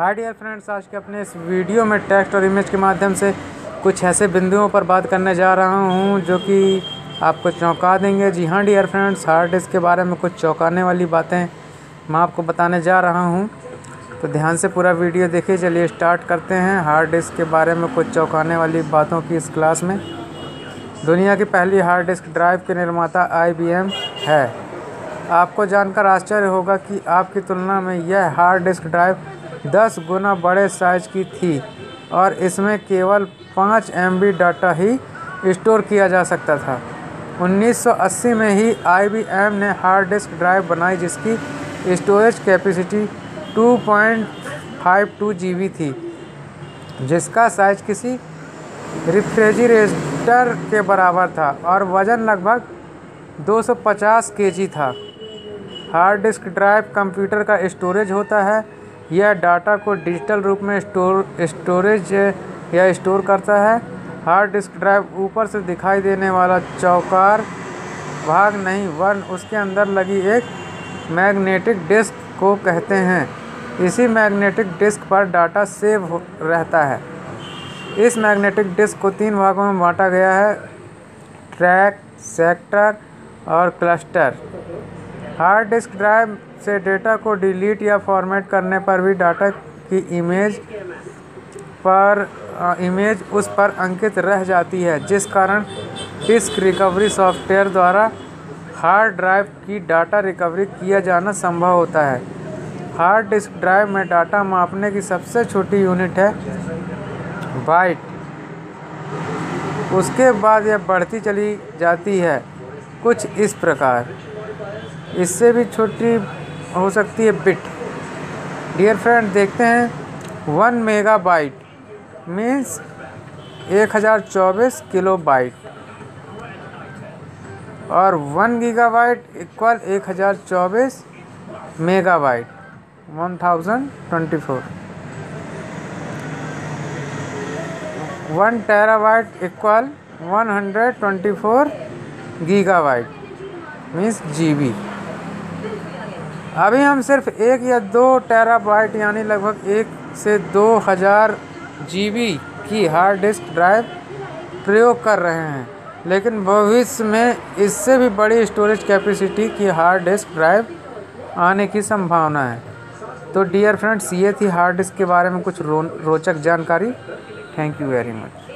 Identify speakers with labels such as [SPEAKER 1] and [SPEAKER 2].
[SPEAKER 1] Hi dear friends, आज के अपने इस वीडियो में टेक्स्ट और इमेज के माध्यम से कुछ ऐसे बिंदुओं पर बात करने जा रहा हूँ जो कि आपको चौंका देंगे। जी हाँ डियर फ्रेंड्स, हार्ड डिस्क के बारे में कुछ चौंकाने वाली बातें मैं आपको बताने जा रहा हूँ। तो ध्यान से पूरा वीडियो देखिए, चलिए स्टार्ट करते हैं हार्ड डिस्क के बारे में कुछ चौंकाने वाली बातों की इस क्लास में। दुनिया की पहली हार्ड डिस्क ड्राइव के निर्माता आईबीएम है। आपको जानकर आश्चर्य होगा कि आपकी तुलना में यह हार्ड डिस्क ड्राइव दस गुना बड़े साइज़ की थी और इसमें केवल पाँच एम डाटा ही स्टोर किया जा सकता था। 1980 में ही आईबीएम ने हार्ड डिस्क ड्राइव बनाई जिसकी स्टोरेज कैपेसिटी 2.52 जीबी थी, जिसका साइज़ किसी रेफ्रिजरेटर के बराबर था और वज़न लगभग 250 केजी था। हार्ड डिस्क ड्राइव कंप्यूटर का स्टोरेज होता है यह डाटा को डिजिटल रूप में स्टोर, स्टोरेज या स्टोर करता है। हार्ड डिस्क ड्राइव ऊपर से दिखाई देने वाला चौकार भाग नहीं वन उसके अंदर लगी एक मैग्नेटिक डिस्क को कहते हैं। इसी मैग्नेटिक डिस्क पर डाटा सेव रहता है। इस मैग्नेटिक डिस्क को तीन भागों में बांटा गया है। ट्रैक, सेक्टर और क्लस्टर। हार्ड डिस्क ड्राइव से डेटा को डिलीट या फॉर्मेट करने पर भी डाटा की इमेज पर इमेज उस पर अंकित रह जाती है, जिस कारण डिस्क रिकवरी सॉफ्टवेयर द्वारा हार्ड ड्राइव की डाटा रिकवरी किया जाना संभव होता है। हार्ड डिस्क ड्राइव में डाटा मापने की सबसे छोटी यूनिट है बाइट। उसके बाद यह बढ़ती चली जाती है, कुछ इस प्रकार। इससे भी छोटी हो सकती है बिट डियर फ्रेंड देखते हैं. वन मेगा बाइट मीन्स एक हज़ार चौबीस किलो बाइट और वन गीगा बाइट इक्वल एक हज़ार चौबीस megabyte one thousand twenty four one terabyte equal one hundred twenty four gigabyte means G B अभी हम सिर्फ़ एक या दो टेराबाइट यानी लगभग एक से दो हज़ार GB की हार्ड डिस्क ड्राइव प्रयोग कर रहे हैं। लेकिन भविष्य में इससे भी बड़ी स्टोरेज कैपेसिटी की हार्ड डिस्क ड्राइव आने की संभावना है। तो डियर फ्रेंड्स ये थी हार्ड डिस्क के बारे में कुछ रो, रोचक जानकारी। Thank you very much